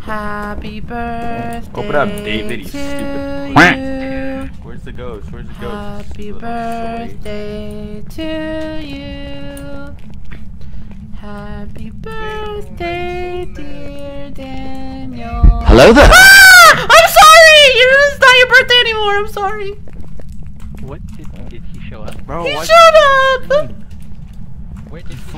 Happy birthday Open up, David, you to stupid you. Where's the ghost? Where's the ghost? Happy birthday to you. Happy birthday, dear Daniel. Hello there. Ah! I'm sorry! It's not your birthday anymore. I'm sorry. What did, did he show up? Bro, He showed up! Hmm. Where did he